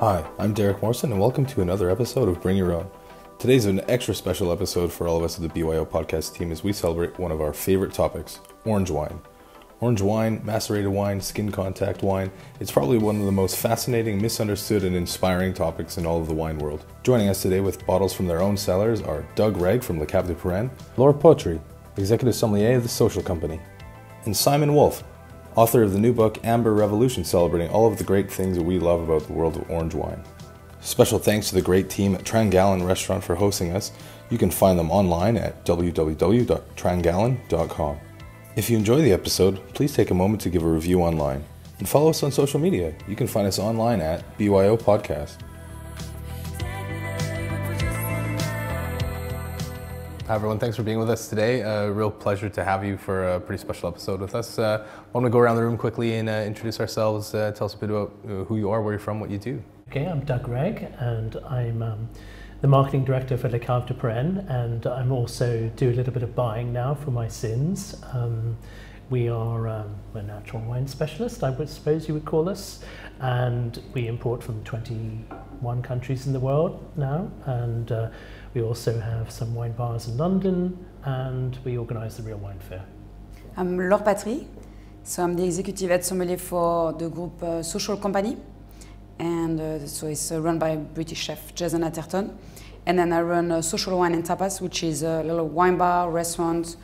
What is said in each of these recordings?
Hi, I'm Derek Morrison, and welcome to another episode of Bring Your Own. Today's an extra special episode for all of us at the BYO podcast team as we celebrate one of our favorite topics orange wine. Orange wine, macerated wine, skin contact wine, it's probably one of the most fascinating, misunderstood, and inspiring topics in all of the wine world. Joining us today with bottles from their own cellars are Doug Wregg from Les Caves de Pyrene, Laure Patry, Executive Sommelier of the Social Company, and Simon Woolf, author of the new book Amber Revolution, celebrating all of the great things that we love about the world of orange wine. Special thanks to the great team at Trangallan Restaurant for hosting us. You can find them online at www.trangallan.com. If you enjoy the episode, please take a moment to give a review online and follow us on social media. You can find us online at BYO Podcast. Hi, everyone. Thanks for being with us today. A uh, real pleasure to have you for a pretty special episode with us. Uh, I want to go around the room quickly and uh, introduce ourselves. Uh, tell us a bit about uh, who you are, where you're from, what you do. Okay, I'm Doug Wregg, and I'm um, the marketing director for Les Caves de Pyrene, and I'm also do a little bit of buying now for my sins. Um, we are um, a natural wine specialist, I would suppose you would call us, and we import from 21 countries in the world now, and uh, we also have some wine bars in London and we organise the Real Wine Fair. I'm Laure Patry, so I'm the executive head sommelier for the group uh, Social Company, and uh, so it's uh, run by British chef Jason Atherton. And then I run uh, Social Wine and Tapas, which is a little wine bar, restaurant,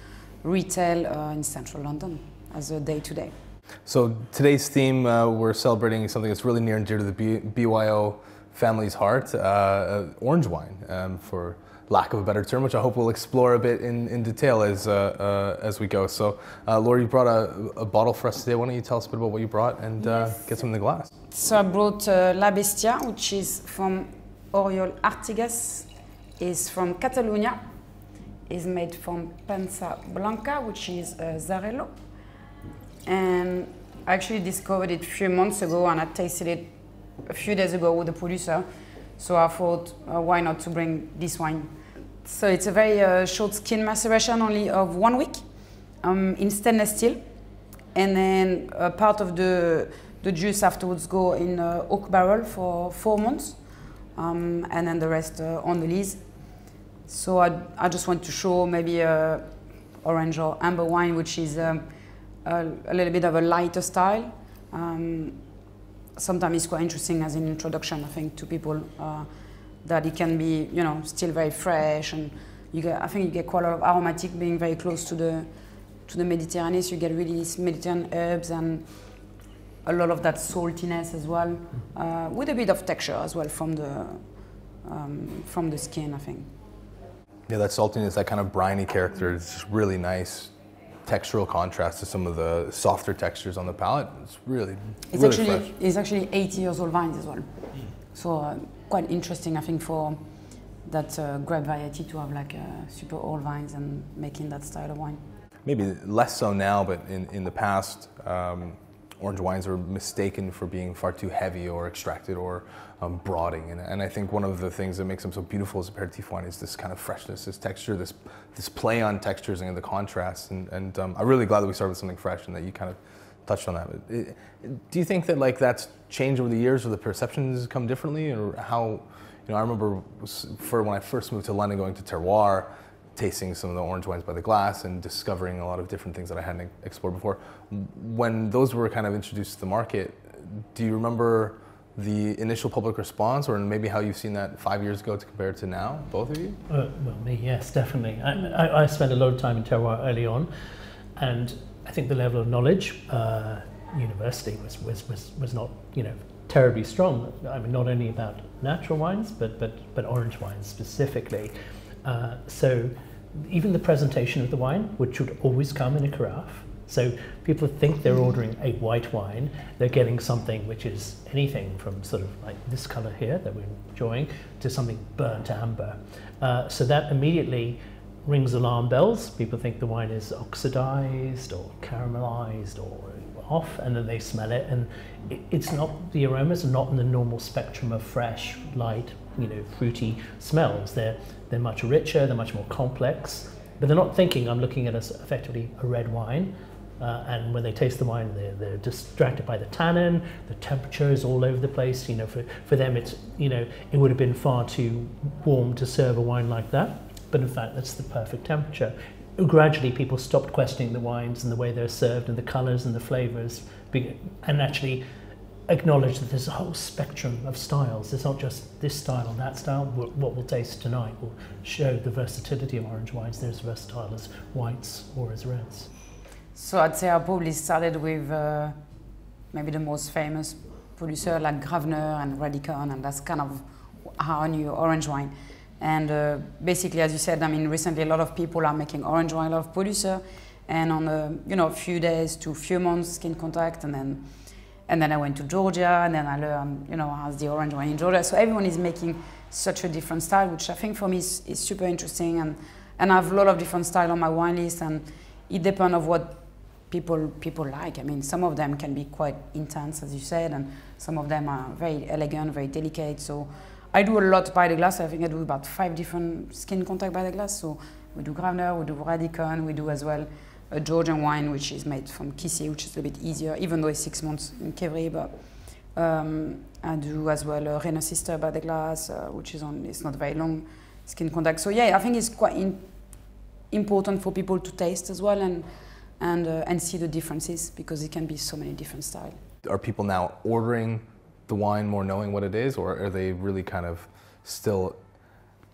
retail uh, in central London as a day to day. So today's theme, uh, we're celebrating something that's really near and dear to the B- BYO family's heart, uh, uh, orange wine, um, for lack of a better term, which I hope we'll explore a bit in, in detail as, uh, uh, as we go. So, uh, Laura, you brought a, a, bottle for us today. Why don't you tell us a bit about what you brought and uh, yes. get some in the glass? So I brought La Bestia, which is from Oriol Artigas, is from Catalonia, is made from Pansa Blanca, which is Xarel·lo. And I actually discovered it a few months ago and I tasted it a few days ago with the producer. So I thought, uh, why not to bring this wine? So it's a very uh, short skin maceration, only of one week, um, in stainless steel, and then a part of the the juice afterwards go in uh, oak barrel for four months, um, and then the rest uh, on the lees. So I, I just want to show maybe a orange or amber wine, which is um, a, a, little bit of a lighter style. Um, sometimes it's quite interesting as an introduction, I think, to people uh, that it can be, you know, still very fresh, and you get, I think you get quite a lot of aromatic being very close to the to the Mediterranean. So you get really these Mediterranean herbs and a lot of that saltiness as well, uh, with a bit of texture as well from the um, from the skin, I think. Yeah, that saltiness, that kind of briny character is just really nice textural contrast to some of the softer textures on the palate. It's really, it's really actually, fresh. It's actually 80 years old vines as well. So uh, quite interesting, I think, for that uh, grape variety to have like uh, super old vines and making that style of wine. Maybe less so now, but in, in the past, um, orange wines were mistaken for being far too heavy or extracted or um, broading. And, and, I think one of the things that makes them so beautiful as a aperitif wine is this kind of freshness, this texture, this, this play on textures and the contrast. And, and um, I'm really glad that we started with something fresh and that you kind of touched on that. It, do you think that like that's changed over the years or the perceptions come differently or how, you know, I remember for when I first moved to London going to Terroir, tasting some of the orange wines by the glass and discovering a lot of different things that I hadn't explored before. When those were kind of introduced to the market, do you remember the initial public response or maybe how you've seen that five years ago to compare to now, both of you? Uh, well, me, yes, definitely. I, I, I, spent a lot of time in terroir early on and I think the level of knowledge, uh, university was, was, was, was not, you know, terribly strong. I mean, not only about natural wines, but, but, but orange wines specifically. Uh, so even the presentation of the wine, which should always come in a carafe. So people think they're ordering a white wine, they're getting something which is anything from sort of like this color here that we're enjoying to something burnt amber. Uh, so that immediately rings alarm bells. People think the wine is oxidized or caramelized or off and then they smell it and it, it's not the aromas are not in the normal spectrum of fresh light you know fruity smells they're they're much richer they're much more complex but they're not thinking i'm looking at a, effectively a red wine Uh, and when they taste the wine, they're, they're distracted by the tannin, the temperature is all over the place. You know, for, for them, it's, you know, it would have been far too warm to serve a wine like that. But in fact, that's the perfect temperature. Gradually, people stopped questioning the wines and the way they're served and the colours and the flavours, and actually acknowledge that there's a whole spectrum of styles. It's not just this style or that style. What we'll taste tonight will show the versatility of orange wines. They're as versatile as whites or as reds. So I'd say I probably started with uh, maybe the most famous producer like Gravner and Radikon, and that's kind of how I knew orange wine. And uh, basically, as you said, I mean, recently a lot of people are making orange wine, a lot of producer, and on a you know a few days to a few months skin contact, and then and then I went to Georgia, and then I learned you know how's the orange wine in Georgia. So everyone is making such a different style, which I think for me is, is super interesting, and and I have a lot of different style on my wine list, and it depends of what people people like. I mean, some of them can be quite intense, as you said, and some of them are very elegant, very delicate. So I do a lot by the glass. I think I do about five different skin contact by the glass. So we do Gravner, we do Radikon, we do as well a Georgian wine which is made from Kisi, which is a bit easier, even though it's six months in Qvevri. But um, I do as well a Rennersistas by the glass, uh, which is on it's not very long skin contact. So yeah, I think it's quite important for people to taste as well and and, uh, and see the differences because it can be so many different styles. Are people now ordering the wine more knowing what it is, or are they really kind of still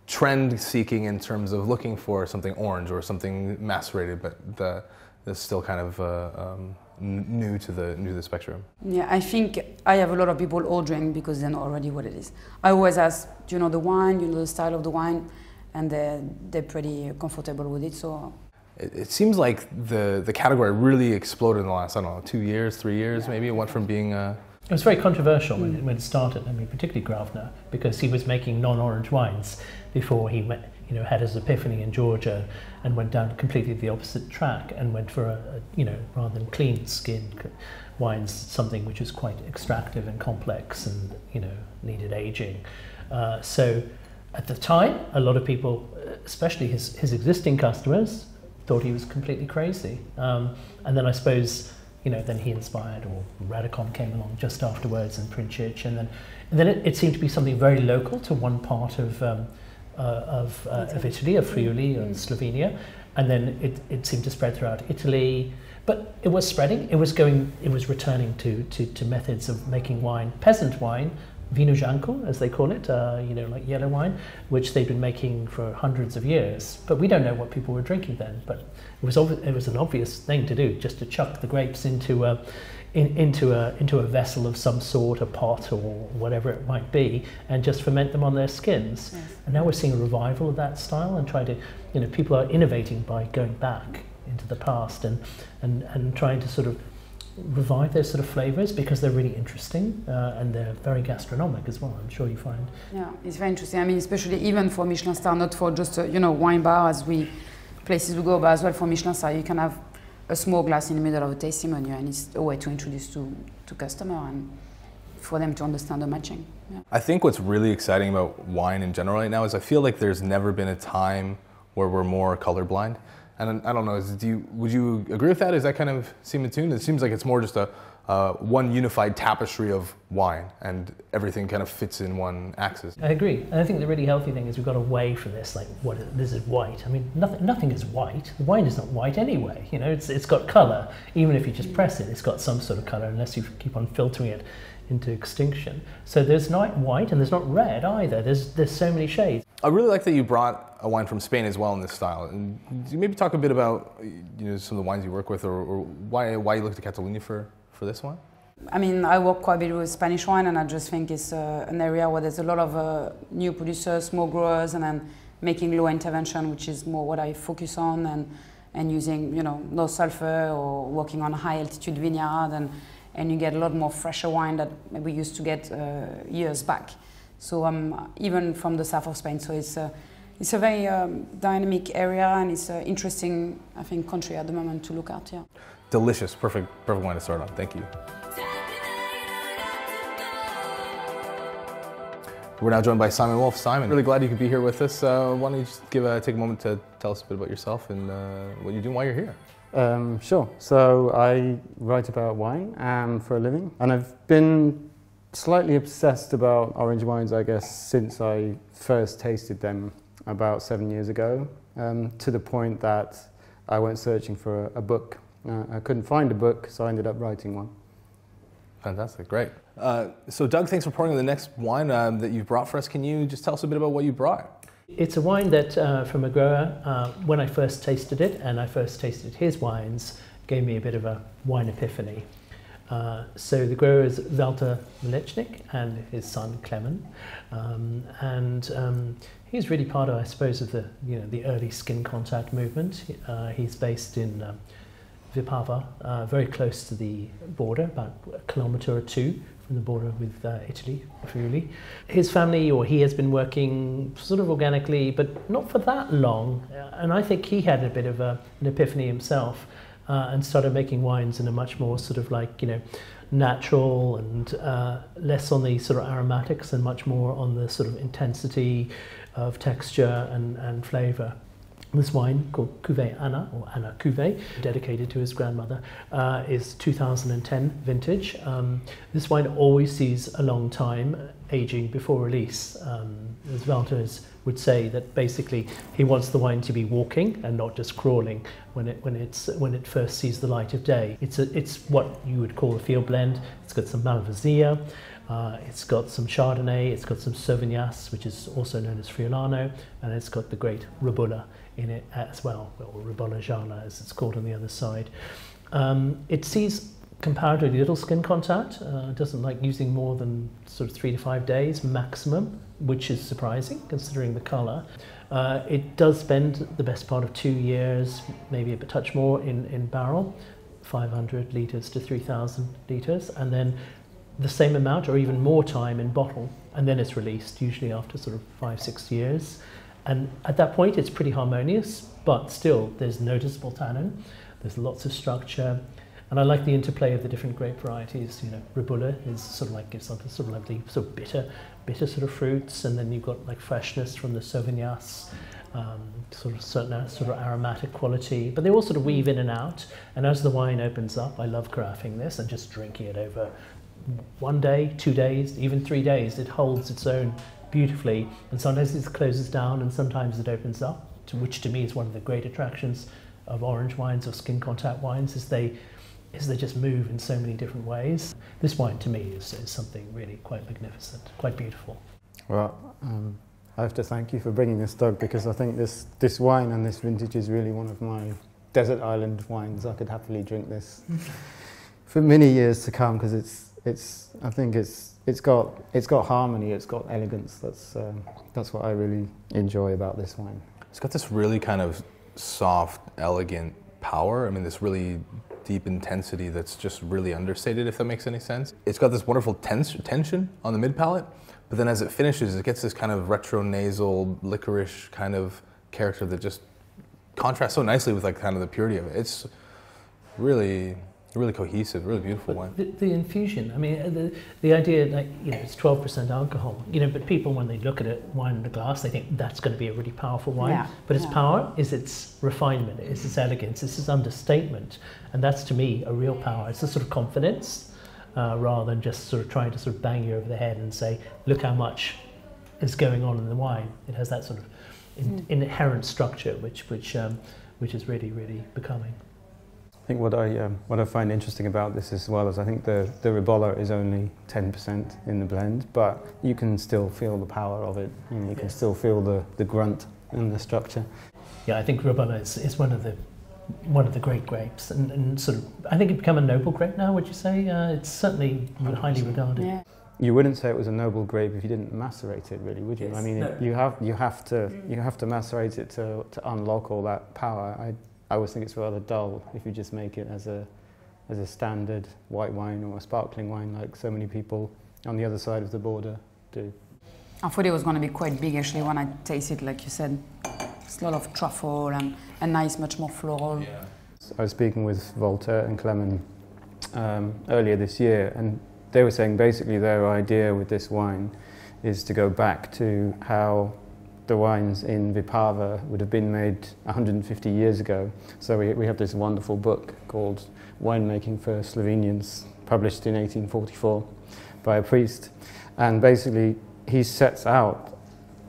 trend seeking in terms of looking for something orange or something macerated, but the, that's still kind of uh, um, new to the new to the spectrum? Yeah, I think I have a lot of people ordering because they know already what it is. I always ask, do you know the wine? Do you know the style of the wine? And they're, they're pretty comfortable with it. So it, it, seems like the, the category really exploded in the last, I don't know, two years, three years yeah. maybe. It went from being a. It was very controversial mm. when, it, when it started, I mean, particularly Gravner, because he was making non orange wines before he went, you know, had his epiphany in Georgia and went down completely the opposite track and went for a, a you know, rather than clean skin wines, something which was quite extractive and complex and, you know, needed aging. Uh, so at the time, a lot of people, especially his, his existing customers, thought he was completely crazy. Um, and then I suppose, you know, then he inspired, or Radikon came along just afterwards, and Princic, and then, and then it, it seemed to be something very local to one part of um, uh, of, uh, of Italy, of Friuli and Slovenia, and then it, it seemed to spread throughout Italy. But it was spreading. It was going. It was returning to, to, to methods of making wine, peasant wine, vino bianco, as they call it, uh, you know, like yellow wine, which they've been making for hundreds of years. But we don't know what people were drinking then. But it was it was an obvious thing to do, just to chuck the grapes into a in, into a into a vessel of some sort, a pot or whatever it might be, and just ferment them on their skins. Yes. And now we're seeing a revival of that style and trying to, you know, people are innovating by going back into the past and and and trying to sort of revive those sort of flavors because they're really interesting uh, and they're very gastronomic as well. I'm sure you find. Yeah, it's very interesting. I mean, especially even for Michelin star, not for just a, you know wine bar as we places we go, but as well for Michelin star, you can have a small glass in the middle of a tasting menu, and it's a way to introduce to to customer and for them to understand the matching. Yeah. I think what's really exciting about wine in general right now is I feel like there's never been a time where we're more colorblind. And I don't know, is, do you, would you agree with that? Is that kind of seem attuned? It seems like it's more just a uh, one unified tapestry of wine and everything kind of fits in one axis. I agree. And I think the really healthy thing is we've got away from this, like, what is, this is white. I mean, nothing, nothing is white. The wine is not white anyway. You know, it's, it's got color. Even if you just press it, it's got some sort of color unless you keep on filtering it into extinction. So there's not white and there's not red either. There's, there's so many shades. I really like that you brought a wine from Spain as well in this style. And maybe talk a bit about you know, some of the wines you work with or, or why, why you looked at Catalonia for, for this one? I mean, I work quite a bit with Spanish wine, and I just think it's uh, an area where there's a lot of uh, new producers, small growers, and then making low intervention, which is more what I focus on, and and using you know no sulfur or working on high altitude vineyard, and and you get a lot more fresher wine that we used to get uh, years back. So um, even from the south of Spain, so it's a, it's a very um, dynamic area and it's an interesting, I think, country at the moment to look at. Yeah. Delicious, perfect, perfect wine to start on. Thank you. We're now joined by Simon Woolf. Simon, really glad you could be here with us. Uh, why don't you just give a, take a moment to tell us a bit about yourself and uh, what you do and why you're here? Um, sure. So I write about wine um, for a living, and I've been slightly obsessed about orange wines, I guess, since I first tasted them about seven years ago, um, to the point that I went searching for a, a book. Uh, I couldn't find a book, so I ended up writing one. Fantastic, great. Uh, so, Doug, thanks for pouring the next wine um, that you've brought for us. Can you just tell us a bit about what you brought? It's a wine that, uh, from a grower, uh, when I first tasted it, and I first tasted his wines, gave me a bit of a wine epiphany. Uh, so the grower is Walter Mlečnik and his son Clement, um, and um, he's really part of, I suppose, of the you know the early skin contact movement. Uh, he's based in um, Vipava, uh, very close to the border, about a kilometre or two from the border with uh, Italy, Friuli. His family, or he has been working sort of organically, but not for that long. Uh, and I think he had a bit of a, an epiphany himself uh, and started making wines in a much more sort of like, you know, natural and uh, less on the sort of aromatics and much more on the sort of intensity of texture and, and flavour. This wine called Cuvée Anna, or Anna Cuvée, dedicated to his grandmother, uh, is 2010 vintage. Um, this wine always sees a long time aging before release. Um, as Walters would say that basically he wants the wine to be walking and not just crawling when it when it's when it first sees the light of day. It's a, it's what you would call a field blend. It's got some Malvasia, uh, it's got some Chardonnay, it's got some Sauvignonasse, which is also known as Friulano, and it's got the great Ribolla in it as well, or Ribolla Gialla as it's called on the other side. Um, it sees comparatively little skin contact, uh, doesn't like using more than sort of three to five days maximum, which is surprising considering the colour. Uh, it does spend the best part of two years, maybe a touch more in, in barrel, 500 litres to 3,000 litres, and then the same amount or even more time in bottle, and then it's released, usually after sort of five, six years. And at that point, it's pretty harmonious, but still, there's noticeable tannin. There's lots of structure. And I like the interplay of the different grape varieties. You know, Ribolla is sort of like gives something sort of like the sort of bitter, bitter sort of fruits, and then you've got like freshness from the Sauvignonasse, um, sort of certain sort of aromatic quality. But they all sort of weave in and out. And as the wine opens up, I love carafing this and just drinking it over one day, two days, even three days. It holds its own beautifully. And sometimes it closes down and sometimes it opens up, to, which to me is one of the great attractions of orange wines or skin contact wines is they, is they just move in so many different ways. This wine to me is, is something really quite magnificent, quite beautiful. Well, um, I have to thank you for bringing this, Doug, because I think this, this wine and this vintage is really one of my desert island wines. I could happily drink this for many years to come because it's, it's, I think it's it's got it's got harmony, it's got elegance. That's um, that's what I really enjoy about this wine. It's got this really kind of soft, elegant power. I mean, this really deep intensity that's just really understated, if that makes any sense. It's got this wonderful tens- tension on the mid palate, but then as it finishes, it gets this kind of retro nasal licorice kind of character that just contrasts so nicely with like kind of the purity of it. It's really really cohesive, really beautiful wine. The, the, infusion, I mean, the, the idea like, you know, it's 12% alcohol, you know, but people when they look at it, wine in a glass, they think that's going to be a really powerful wine. Yeah. But its yeah. power is its refinement, it's its elegance, it's its understatement. And that's to me a real power. It's a sort of confidence uh, rather than just sort of trying to sort of bang you over the head and say, look how much is going on in the wine. It has that sort of in, mm. inherent structure, which, which, um, which is really, really becoming think what I, um, what I find interesting about this as well is I think the, the Ribolla is only 10% in the blend, but you can still feel the power of it. You, know, you can still feel the, the grunt and the structure. Yeah, I think Ribolla is, is one of the one of the great grapes, and, and sort of I think it become a noble grape now. Would you say uh, it's certainly 100%. highly regarded? Yeah. You wouldn't say it was a noble grape if you didn't macerate it, really, would you? Yes. I mean, no. you have you have to you have to macerate it to, to unlock all that power. I I always think it's rather dull if you just make it as a, as a standard white wine or a sparkling wine like so many people on the other side of the border do. I thought it was going to be quite big actually when I tasted, like you said. It's a lot of truffle and, and nice, much more floral. Yeah. I was speaking with Walter and Clement um, earlier this year, and they were saying basically their idea with this wine is to go back to how the wines in Vipava would have been made 150 years ago. So we, we have this wonderful book called Winemaking for Slovenians, published in 1844 by a priest. And basically, he sets out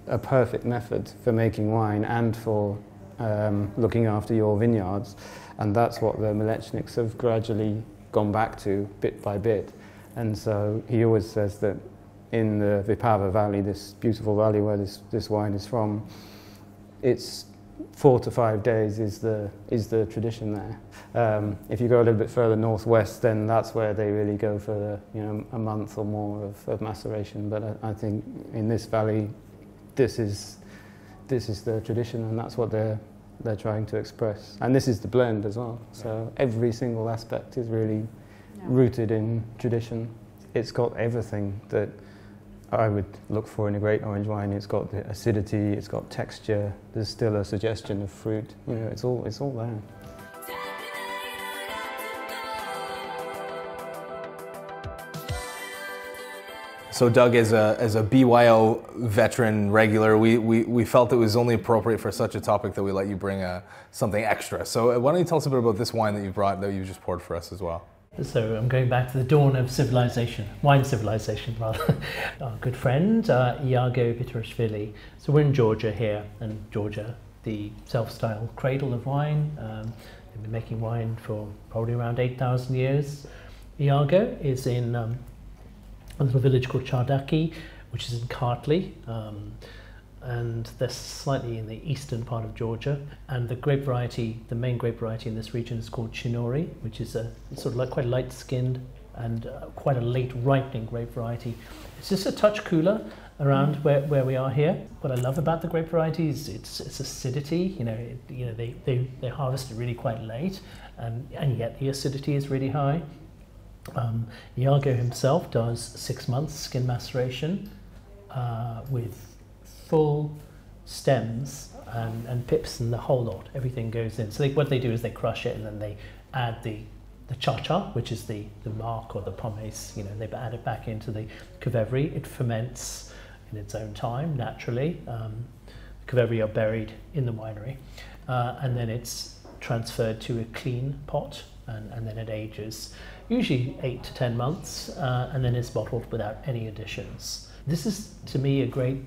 a perfect method for making wine and for um, looking after your vineyards. And that's what the Mlečniks have gradually gone back to bit by bit. And so he always says that in the Vipava Valley, this beautiful valley where this, this wine is from, it's four to five days is the, is the tradition there. Um, if you go a little bit further northwest, then that's where they really go for the, you know, a month or more of, of maceration. But I, I think in this valley, this is, this is the tradition and that's what they're, they're trying to express. And this is the blend as well. So every single aspect is really Yeah. rooted in tradition. It's got everything that I would look for in a great orange wine. It's got the acidity, it's got texture. There's still a suggestion of fruit. You know, it's all it's all there. So, Doug, as a, as a BYO veteran regular, we, we, we felt it was only appropriate for such a topic that we let you bring uh something extra. So, uh, why don't you tell us a bit about this wine that you brought that you just poured for us as well? So I'm going back to the dawn of civilization, wine civilization rather. Our good friend uh, Iago Pitarishvili. So we're in Georgia here, and Georgia, the self-styled cradle of wine. Um, they've been making wine for probably around 8,000 years. Iago is in um, a little village called Chardaki, which is in Kartli. Um, and they're slightly in the eastern part of Georgia. And the grape variety, the main grape variety in this region is called Chinuri, which is a sort of like quite light skinned and uh, quite a late ripening grape variety. It's just a touch cooler around where, where we are here. What I love about the grape variety is its, its acidity. You know, it, you know they, they, they harvest it really quite late, and, and yet the acidity is really high. Um, Iago himself does six months skin maceration uh, with full stems and, and pips and the whole lot. Everything goes in. So they, what they do is they crush it and then they add the the cha-cha, which is the, the marc or the pomace, you know, they add it back into the Qvevri. It ferments in its own time, naturally. Um, Qvevri are buried in the winery. Uh, and then it's transferred to a clean pot and, and then it ages usually eight to ten months uh, and then it's bottled without any additions. This is, to me, a great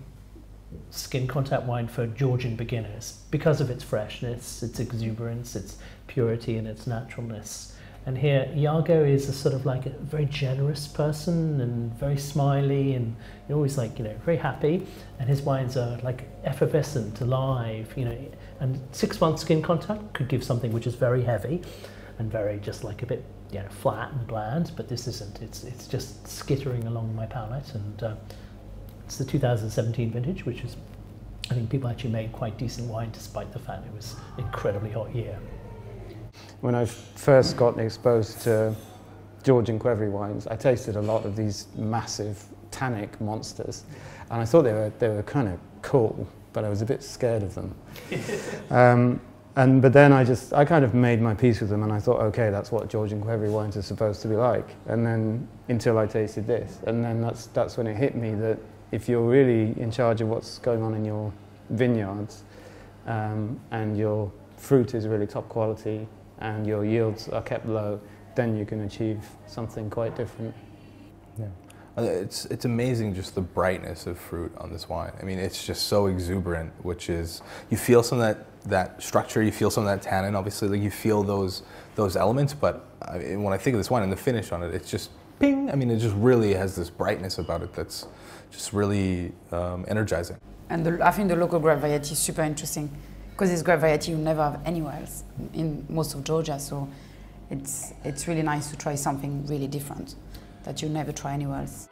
skin contact wine for Georgian beginners because of its freshness, its exuberance, its purity, and its naturalness. And here, Iago is a sort of like a very generous person and very smiley and always like, you know, very happy. And his wines are like effervescent, alive, you know. And six months skin contact could give something which is very heavy and very just like a bit, you know, flat and bland. But this isn't. It's, it's just skittering along my palate. And uh, it's the 2017 vintage, which is, I think people actually made quite decent wine despite the fact it was an incredibly hot year. When I first got exposed to Georgian Qvevri wines, I tasted a lot of these massive tannic monsters, and I thought they were they were kind of cool, but I was a bit scared of them. um, and but then I just I kind of made my peace with them, and I thought, okay, that's what Georgian Qvevri wines are supposed to be like. And then until I tasted this, and then that's that's when it hit me that if you're really in charge of what's going on in your vineyards, um, and your fruit is really top quality, and your yields are kept low, then you can achieve something quite different. Yeah. Uh, It's, it's amazing just the brightness of fruit on this wine. I mean, it's just so exuberant, which is, you feel some of that, that structure, you feel some of that tannin, obviously, like you feel those, those elements, but I mean, when I think of this wine and the finish on it, it's just ping. I mean, it just really has this brightness about it that's just really um, energizing. And the, I think the local grape variety is super interesting because it's grape variety you never have anywhere else in most of Georgia. So it's, it's really nice to try something really different that you never try anywhere else.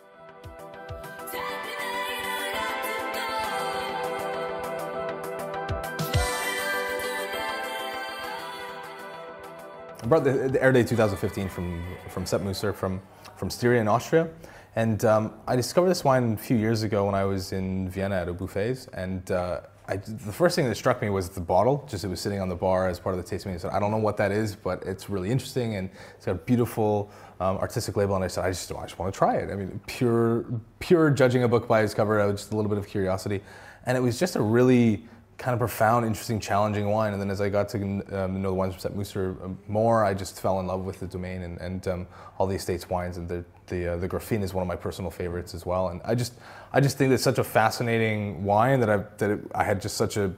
I brought the, the Erde 2015 from from Sepp Muster from from Styria in Austria, and um, I discovered this wine a few years ago when I was in Vienna at a buffets, and uh, I, the first thing that struck me was the bottle. Just it was sitting on the bar as part of the tasting. I said, I don't know what that is, but it's really interesting and it's got a beautiful um, artistic label. And I said, I just, I just want to try it. I mean, pure, pure judging a book by its cover, just a little bit of curiosity, and it was just a really kind of profound, interesting, challenging wine. And then as I got to um, know the wines from Muster um, more, I just fell in love with the domain and, and um, all the estates wines. And the the, uh, the is one of my personal favorites as well. And I just I just think it's such a fascinating wine that I that it, I had just such a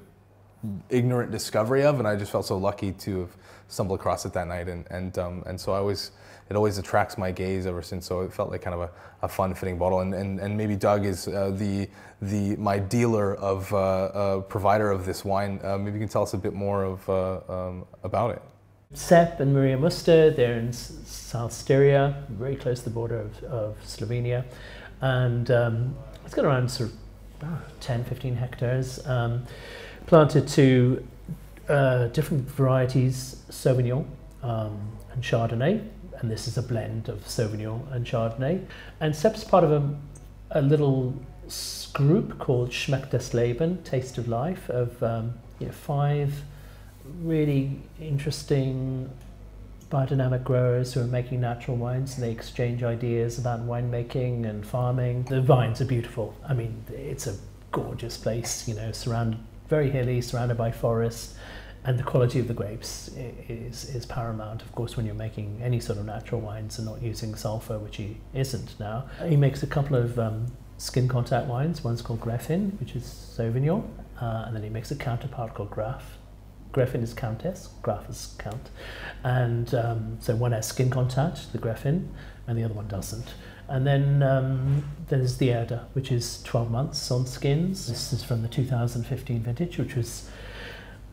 ignorant discovery of, and I just felt so lucky to have stumbled across it that night. And and um, and so I always it always attracts my gaze ever since. So it felt like kind of a, a fun fitting bottle. And, and, and maybe Doug is uh, the, the, my dealer of, uh, uh, provider of this wine. Uh, maybe you can tell us a bit more of, uh, um, about it. Sepp and Maria Muster, they're in South Styria, very close to the border of, of Slovenia. And um, it's got around sort of oh, 10, 15 hectares, um, planted to uh, different varieties, Sauvignon um, and Chardonnay and this is a blend of Sauvignon and Chardonnay. And Sepp's part of a, a little group called Schmecke das Leben, Taste of Life, of um, you know, five really interesting biodynamic growers who are making natural wines and they exchange ideas about winemaking and farming. The vines are beautiful. I mean, it's a gorgeous place, you know, surrounded, very hilly, surrounded by forest and the quality of the grapes is, is paramount. Of course, when you're making any sort of natural wines and not using sulfur, which he isn't now. He makes a couple of um, skin contact wines. One's called Gräfin, which is Sauvignon, uh, and then he makes a counterpart called Graf. Gräfin is Countess, Graf is Count. And um, so one has skin contact, the Gräfin, and the other one doesn't. And then um, there's the Erde, which is 12 months on skins. This is from the 2015 vintage, which was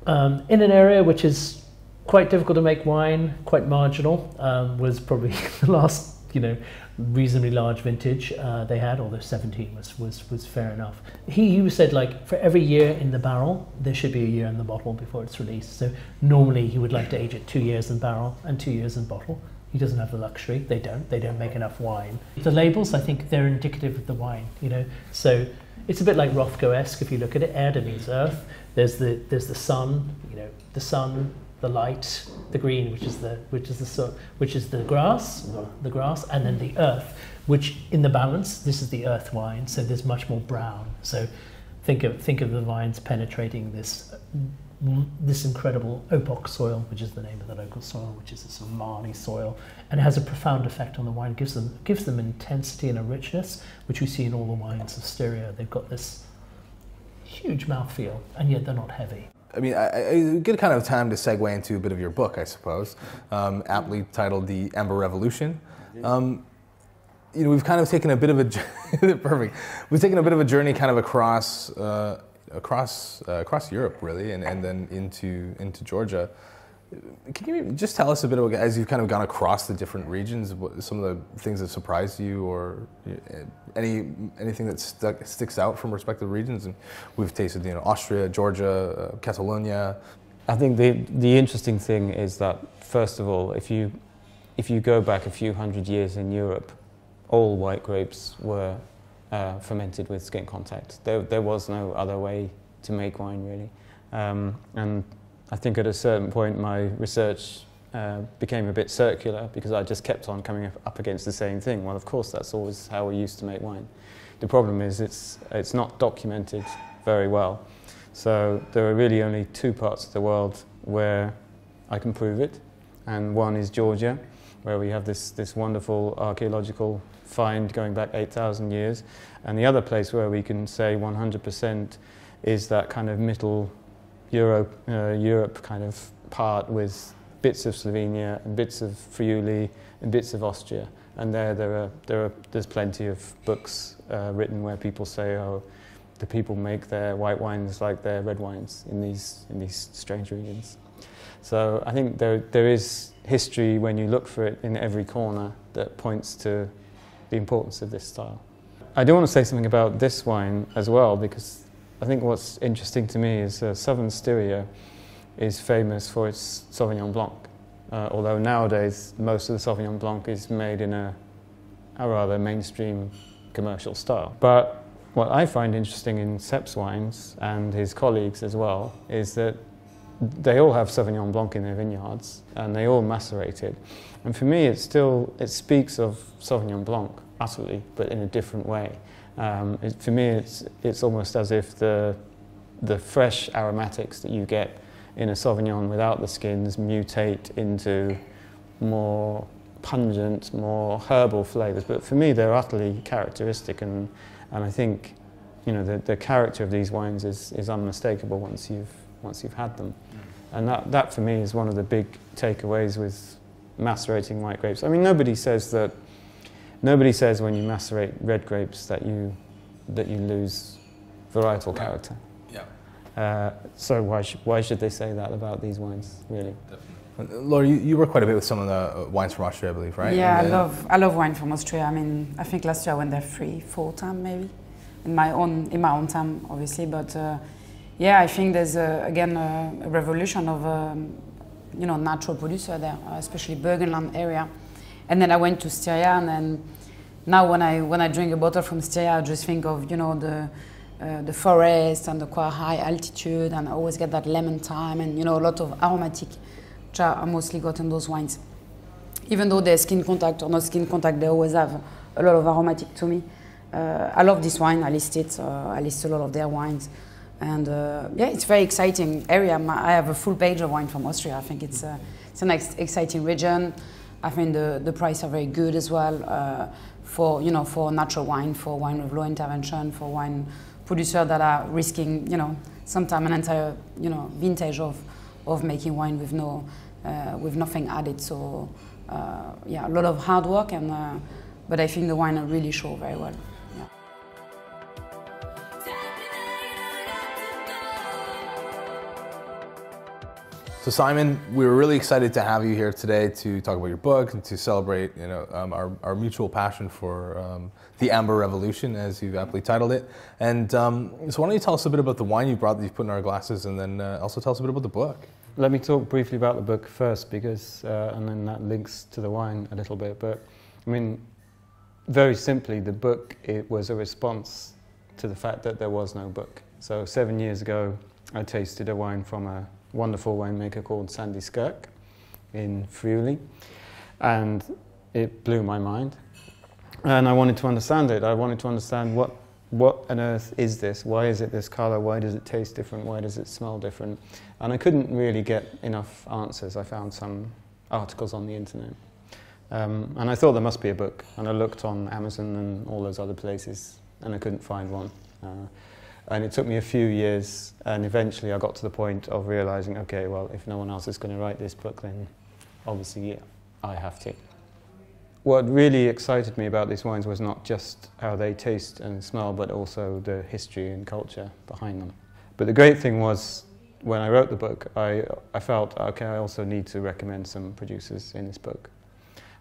um, in an area which is quite difficult to make wine, quite marginal, um, was probably the last, you know, reasonably large vintage uh, they had, although 17 was, was, was fair enough. He, he said like for every year in the barrel, there should be a year in the bottle before it's released. So normally he would like to age it two years in barrel and two years in bottle. He doesn't have the luxury. They don't. They don't make enough wine. The labels, I think, they're indicative of the wine. You know, so it's a bit like Rothko-esque if you look at it. Erde means earth. There's the there's the sun, you know, the sun, the light, the green, which is the which is the sun, which is the grass, the grass, and then the earth, which in the balance, this is the earth wine, so there's much more brown. So think of think of the vines penetrating this this incredible Opok soil, which is the name of the local soil, which is this Marni soil, and it has a profound effect on the wine. gives them gives them intensity and a richness, which we see in all the wines of Styria. They've got this huge mouthfeel, and yet they're not heavy. I mean, I, I, good kind of time to segue into a bit of your book, I suppose, um, aptly titled "The Amber Revolution." Um, you know, we've kind of taken a bit of a perfect. We've taken a bit of a journey, kind of across uh, across uh, across Europe, really, and, and then into into Georgia. Can you just tell us a bit about, as you've kind of gone across the different regions, what, some of the things that surprised you, or any anything that stuck, sticks out from respective regions? And we've tasted, you know, Austria, Georgia, uh, Catalonia. I think the the interesting thing is that first of all, if you if you go back a few hundred years in Europe, all white grapes were uh, fermented with skin contact. There there was no other way to make wine really, um, and I think at a certain point my research uh, became a bit circular because I just kept on coming up against the same thing. Well, of course, that's always how we used to make wine. The problem is it's, it's not documented very well. So there are really only two parts of the world where I can prove it, and one is Georgia, where we have this, this wonderful archaeological find going back 8,000 years, and the other place where we can say 100% is that kind of middle Europe, uh, Europe kind of part with bits of Slovenia and bits of Friuli and bits of Austria. And there, there are, there are, there's plenty of books uh, written where people say, oh, the people make their white wines like their red wines in these, in these strange regions. So I think there, there is history when you look for it in every corner that points to the importance of this style. I do want to say something about this wine as well because I think what's interesting to me is uh, Southern Styria is famous for its Sauvignon Blanc, uh, although nowadays most of the Sauvignon Blanc is made in a, a rather mainstream commercial style. But what I find interesting in Sepp's wines and his colleagues as well is that they all have Sauvignon Blanc in their vineyards and they all macerate it. And for me, it still it speaks of Sauvignon Blanc utterly, but in a different way. Um, it, for me, it's it's almost as if the the fresh aromatics that you get in a Sauvignon without the skins mutate into more pungent, more herbal flavors. But for me, they're utterly characteristic, and and I think you know the, the character of these wines is, is unmistakable once you've once you've had them. And that, that for me is one of the big takeaways with macerating white grapes. I mean, nobody says that, nobody says when you macerate red grapes that you, that you lose varietal character. Yeah. Uh, so why, sh- why should they say that about these wines, really? Definitely. Laura, you, you work quite a bit with some of the uh, wines from Austria, I believe, right? Yeah, And, I uh, love I love wine from Austria. I mean, I think last year I went there three, four times maybe, in my own in my own time, obviously. But uh, yeah, I think there's a, again a, revolution of um, you know natural producer there, uh, especially Burgenland area. And then I went to Styria, and now when I when I drink a bottle from Styria, I just think of you know the uh, the forest and the quite high altitude, and I always get that lemon thyme and you know a lot of aromatic, which I mostly got in those wines even though they're skin contact or not skin contact, they always have a lot of aromatic to me. Uh, I love this wine. I list it. Uh, I list a lot of their wines, and uh, yeah, it's very exciting area. I have a full page of wine from Austria. I think it's a, it's an ex- exciting region. I think the the price are very good as well uh, for you know for natural wine, for wine with low intervention, for wine producers that are risking you know sometimes an entire you know vintage of of making wine with no uh, with nothing added. So uh, yeah, a lot of hard work, and uh, but I think the wine are really show very well. So Simon, we were really excited to have you here today to talk about your book and to celebrate, you know, um, our, our mutual passion for um, the Amber Revolution, as you aptly titled it. And um, so, why don't you tell us a bit about the wine you brought that you've put in our glasses, and then uh, also tell us a bit about the book. Let me talk briefly about the book first, because, uh, and then that links to the wine a little bit. But I mean, very simply, the book it was a response to the fact that there was no book. So seven years ago, I tasted a wine from a wonderful winemaker called Sandi Skerk in Friuli, and it blew my mind. And I wanted to understand it. I wanted to understand what what on earth is this? Why is it this color? Why does it taste different? Why does it smell different? And I couldn't really get enough answers. I found some articles on the internet. Um, and I thought there must be a book. And I looked on Amazon and all those other places, and I couldn't find one. Uh, and it took me a few years, and eventually I got to the point of realizing okay, well, if no one else is going to write this book, then obviously I have to. What really excited me about these wines was not just how they taste and smell, but also the history and culture behind them. But the great thing was, when I wrote the book, I, I felt, okay, I also need to recommend some producers in this book.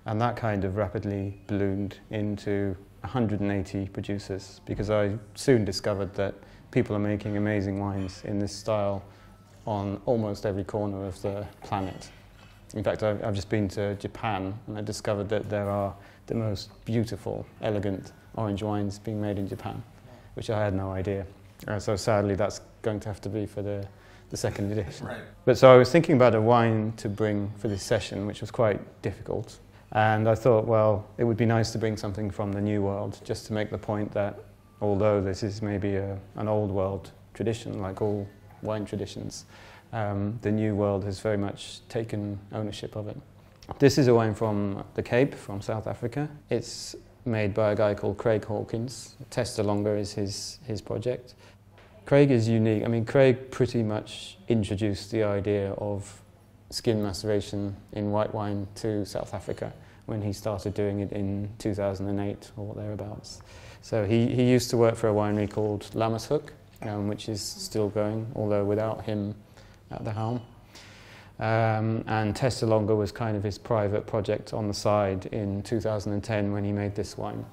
And that kind of rapidly ballooned into 180 producers because I soon discovered that people are making amazing wines in this style on almost every corner of the planet. In fact, I've, I've just been to Japan and I discovered that there are the most beautiful, elegant orange wines being made in Japan, which I had no idea. Uh, so sadly, that's going to have to be for the, the second edition. Right. But so I was thinking about a wine to bring for this session, which was quite difficult. And I thought, well, it would be nice to bring something from the New World, just to make the point that although this is maybe a, an old world tradition, like all wine traditions, um, the New World has very much taken ownership of it. This is a wine from the Cape, from South Africa. It's made by a guy called Craig Hawkins. Testalonga is his, his project. Craig is unique. I mean, Craig pretty much introduced the idea of skin maceration in white wine to South Africa when he started doing it in 2008 or thereabouts. So he, he used to work for a winery called Lammershoek, um, which is still going, although without him at the helm. Um, and Testalonga was kind of his private project on the side in 2010 when he made this wine.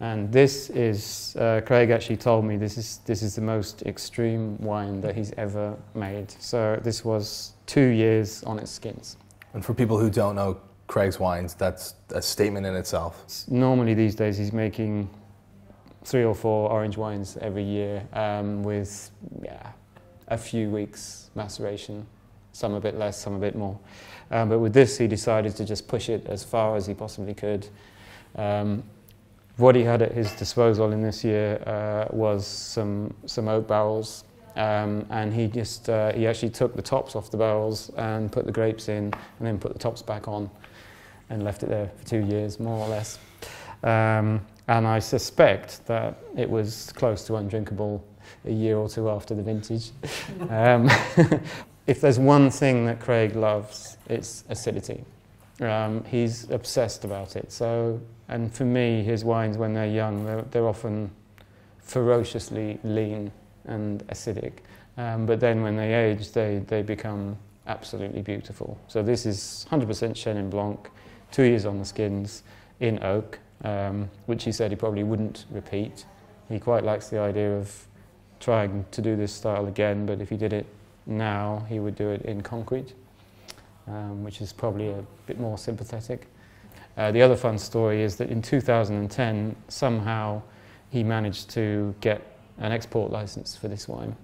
And this is, uh, Craig actually told me this is, this is the most extreme wine that he's ever made. So this was two years on its skins. And for people who don't know Craig's wines, that's a statement in itself. Normally these days he's making three or four orange wines every year um, with yeah, a few weeks maceration, some a bit less, some a bit more. Um, but with this, he decided to just push it as far as he possibly could. Um, what he had at his disposal in this year uh, was some some oak barrels, um, and he just uh, he actually took the tops off the barrels and put the grapes in, and then put the tops back on, and left it there for two years, more or less. And I suspect that it was close to undrinkable a year or two after the vintage. um, if there's one thing that Craig loves, it's acidity. Um, he's obsessed about it. So, and for me, his wines, when they're young, they're, they're often ferociously lean and acidic. Um, but then when they age, they, they become absolutely beautiful. So this is 100% Chenin Blanc, two years on the skins, in oak, um, which he said he probably wouldn't repeat. He quite likes the idea of trying to do this style again, but if he did it now, he would do it in concrete, um, which is probably a bit more sympathetic. Uh, the other fun story is that in 2010, somehow he managed to get an export license for this wine.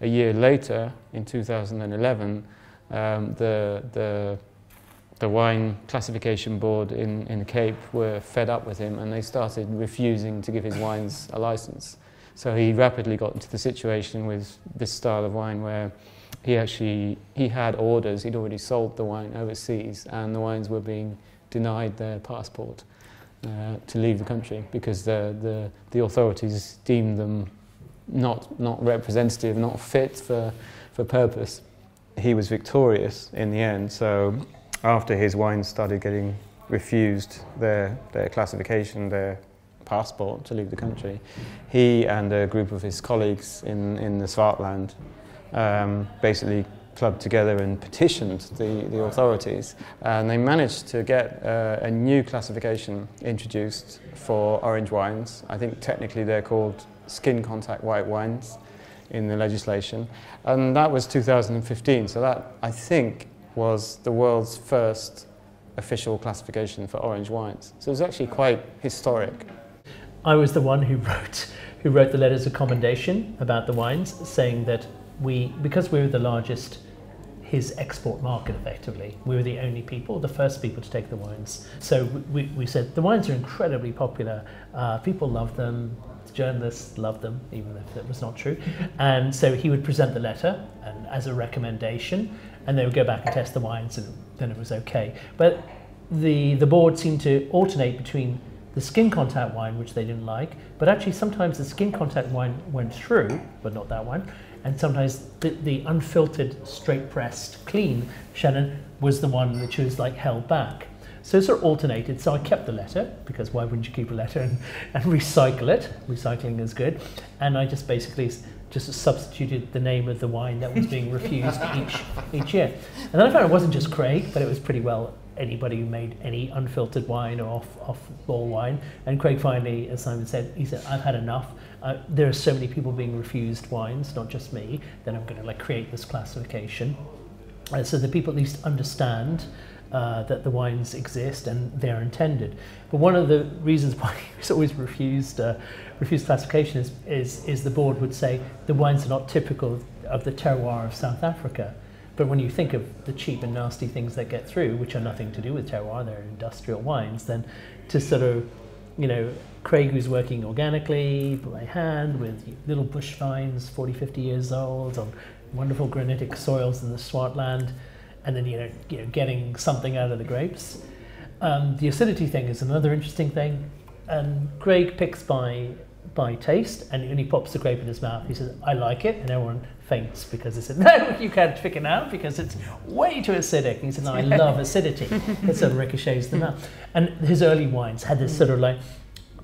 A year later, in 2011, um, the, the, the wine classification board in, in the Cape were fed up with him and they started refusing to give his wines a license. So he rapidly got into the situation with this style of wine where he actually he had orders, he'd already sold the wine overseas and the wines were being denied their passport uh, to leave the country because the, the, the authorities deemed them not, not representative, not fit for, for purpose. He was victorious in the end, so after his wines started getting refused their, their classification, their passport to leave the country, he and a group of his colleagues in, in the Swartland um, basically clubbed together and petitioned the, the authorities. And they managed to get uh, a new classification introduced for orange wines. I think technically they're called skin contact white wines in the legislation. And that was 2015. So that, I think, was the world's first official classification for orange wines. So it was actually quite historic. I was the one who wrote who wrote the letters of commendation about the wines, saying that we, because we were the largest, his export market effectively, we were the only people, the first people to take the wines. So we, we said the wines are incredibly popular. Uh, people love them. Journalists love them, even if that was not true. And so he would present the letter and as a recommendation, and they would go back and test the wines, and then it was okay. But the the board seemed to alternate between the skin contact wine, which they didn't like, but actually sometimes the skin contact wine went through, but not that one, and sometimes the, the unfiltered, straight pressed, clean Chenin was the one which was like held back. So it sort of alternated. So I kept the letter because why wouldn't you keep a letter and, and recycle it? Recycling is good. And I just basically just substituted the name of the wine that was being refused each each year. And then I found it wasn't just Craig, but it was pretty well anybody who made any unfiltered wine or off off ball wine. And Craig finally, as Simon said, he said, "I've had enough. Uh, there are so many people being refused wines, not just me. Then I'm going to like create this classification, uh, so that people at least understand." Uh, that the wines exist and they're intended. But one of the reasons why it's always refused uh, refused classification is, is, is the board would say the wines are not typical of the terroir of South Africa. But when you think of the cheap and nasty things that get through, which are nothing to do with terroir, they're industrial wines, then to sort of, you know, Craig who's working organically by hand with little bush vines, 40, 50 years old, on wonderful granitic soils in the Swartland, and then, you know, you know getting something out of the grapes. Um, the acidity thing is another interesting thing. And Craig picks by by taste, and when he pops the grape in his mouth, he says, "I like it," and everyone faints because they said, "No, you can't pick it out because it's way too acidic." And he said, "No, I love acidity." it sort of ricochets them out. And his early wines had this sort of like,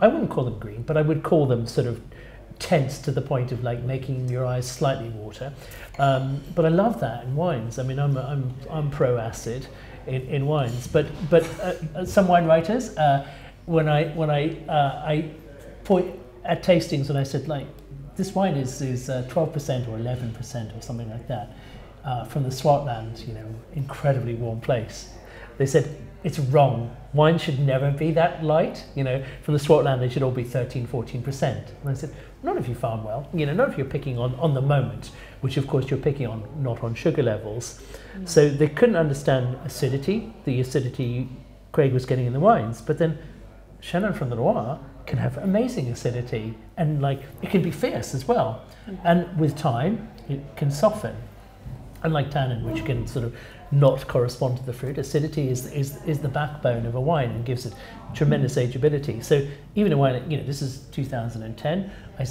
I wouldn't call them green, but I would call them sort of tense to the point of like making your eyes slightly water. Um, but I love that in wines. I mean, I'm I'm I'm pro acid in, in wines, but but uh, some wine writers. Uh, when I when I uh, I point at tastings and I said like this wine is is uh, 12% or 11% or something like that uh, from the Swartland, you know, incredibly warm place. They said it's wrong. Wine should never be that light. You know, from the Swartland, they should all be 13, 14%. And I said, not if you farm well, you know, not if you're picking on, on the moment, which of course you're picking on, not on sugar levels. Mm. So they couldn't understand acidity, the acidity Craig was getting in the wines. But then Chenin from the Loire can have amazing acidity and like it can be fierce as well. Mm. And with time, it can soften. Unlike tannin, which can sort of not correspond to the fruit. Acidity is, is, is the backbone of a wine and gives it tremendous ageability. So even a wine, you know, this is 2010. I,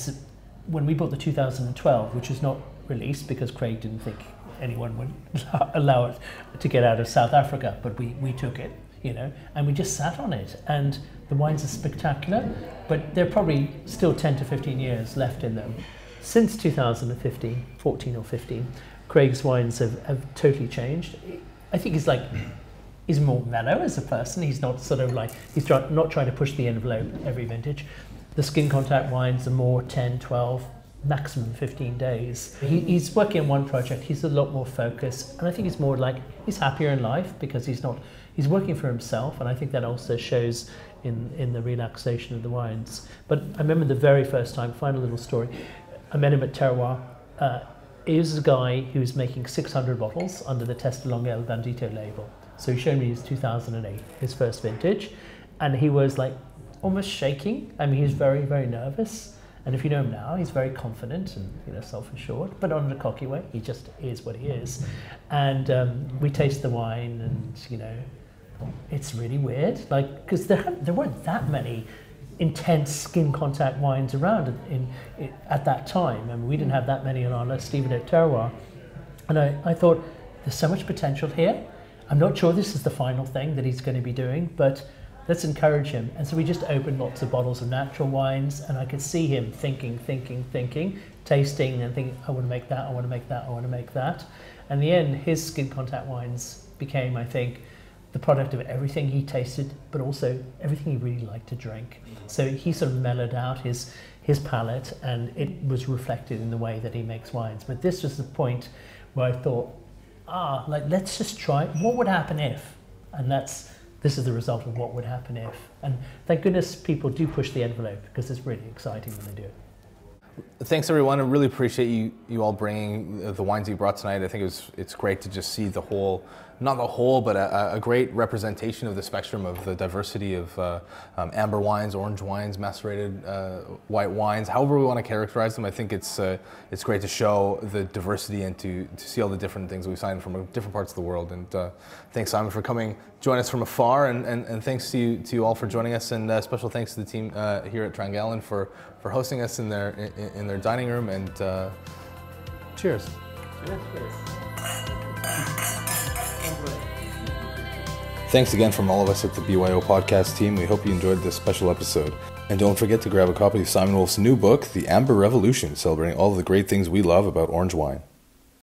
when we bought the 2012, which was not released because Craig didn't think anyone would allow it to get out of South Africa, but we, we took it, you know, and we just sat on it. And the wines are spectacular, but there are probably still 10 to 15 years left in them. Since 2015, 14 or 15, Craig's wines have, have totally changed. I think he's like he's more mellow as a person. He's not sort of like he's try, not trying to push the envelope every vintage. The skin contact wines are more 10, 12, maximum 15 days. He, he's working on one project. He's a lot more focused, and I think he's more like he's happier in life because he's not he's working for himself, and I think that also shows in in the relaxation of the wines. But I remember the very first time. Final little story. I met him at Terroir. Uh, was a guy who's making 600 bottles under the Testa El Bandito label. So he showed me his 2008, his first vintage, and he was like almost shaking. I mean, he was very, very nervous. And if you know him now, he's very confident and you know self-assured, but on a cocky way. He just is what he is. And um, we taste the wine, and you know, it's really weird. Like because there there weren't that many intense skin contact wines around in, in, at that time. I mean, we didn't mm. have that many on our list, even at Terroir. And I, I thought, there's so much potential here. I'm not sure this is the final thing that he's going to be doing, but let's encourage him. And so we just opened lots of bottles of natural wines, and I could see him thinking, thinking, thinking, tasting, and thinking, I want to make that, I want to make that, I want to make that. And in the end, his skin contact wines became, I think, the product of everything he tasted, but also everything he really liked to drink. So he sort of mellowed out his his palate, and it was reflected in the way that he makes wines. But this was the point where I thought, ah, like let's just try. What would happen if? And that's this is the result of what would happen if. And thank goodness people do push the envelope because it's really exciting when they do it. Thanks everyone. I really appreciate you you all bringing the wines you brought tonight. I think it was it's great to just see the whole not the whole, but a, a, great representation of the spectrum of the diversity of uh, um, amber wines, orange wines, macerated uh, white wines, however we want to characterize them. I think it's uh, it's great to show the diversity and to, to see all the different things we've signed from different parts of the world. And uh, thanks, Simon, for coming, join us from afar, and, and, and thanks to you, to you all for joining us, and uh, special thanks to the team uh, here at Trangallan for, for hosting us in their in, in their dining room. And uh, cheers. Cheers. cheers. Thanks again from all of us at the BYO podcast team. We hope you enjoyed this special episode. And don't forget to grab a copy of Simon Woolf's new book, The Amber Revolution, celebrating all of the great things we love about orange wine.